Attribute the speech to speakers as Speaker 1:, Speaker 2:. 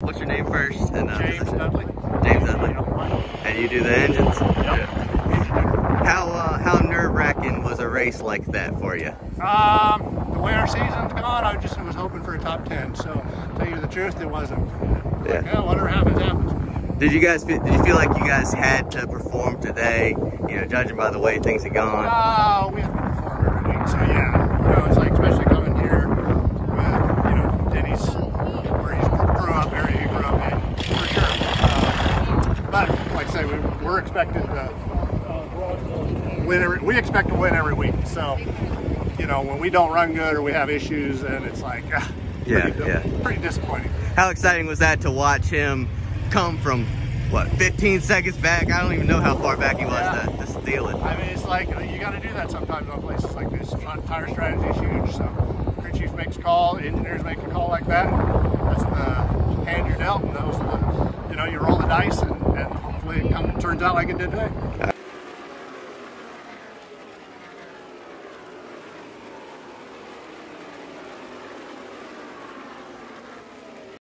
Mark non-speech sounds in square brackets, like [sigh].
Speaker 1: What's your name first? And uh,
Speaker 2: James [laughs] Dudley.
Speaker 1: James Dudley. And you do the engines?
Speaker 2: Yep.
Speaker 1: How uh, how nerve wracking was a race like that for you?
Speaker 2: Um, the way our season's gone, I just was hoping for a top 10. So, tell you the truth, it wasn't.
Speaker 1: Yeah.
Speaker 2: Like, yeah, whatever happens, happens.
Speaker 1: Did you guys feel, did you feel like you guys had to perform today? You know, judging by the way things have gone.
Speaker 2: Oh, we have to perform every week. So, yeah, you know, it's like, especially coming here with, you know, Denny's, where he grew up, area he grew up in, for sure. Uh, but, like I say, we, we're expected to win every, we expect to win every week. So, you know, when we don't run good or we have issues, then it's like, [laughs] ah,
Speaker 1: Yeah,
Speaker 2: pretty,
Speaker 1: yeah.
Speaker 2: pretty disappointing.
Speaker 1: How exciting was that to watch him come from what 15 seconds back? I don't even know how far back he was
Speaker 2: Yeah.
Speaker 1: to, to steal it.
Speaker 2: I mean, it's like you got to do that sometimes on places like this. Tire strategy is huge. So, crew chief makes a call, engineers make a call like that. That's the hand you're dealt, and those the, you know, you roll the dice, and, and hopefully it comes turns out like it did today.